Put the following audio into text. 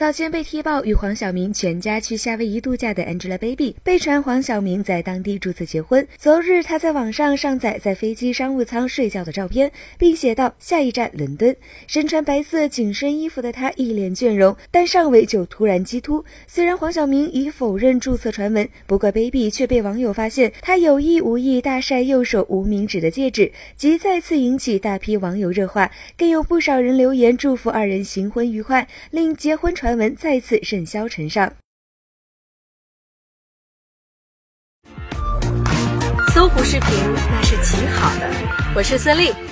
早前被踢爆与黄晓明全家去夏威夷度假的 Angelababy，被传黄晓明在当地注册结婚。昨日，她在网上上载在飞机商务舱睡觉的照片，并写道：“下一站伦敦。”身穿白色紧身衣服的她一脸倦容，但上围就突然激突。虽然黄晓明已否认注册传闻，不过 Baby 却被网友发现她有意无意大晒右手无名指的戒指，即再次引起大批网友热话，更有不少人留言祝福二人新婚愉快，令结婚传传闻再次甚嚣尘上。搜狐视频那是极好的，我是孙俪。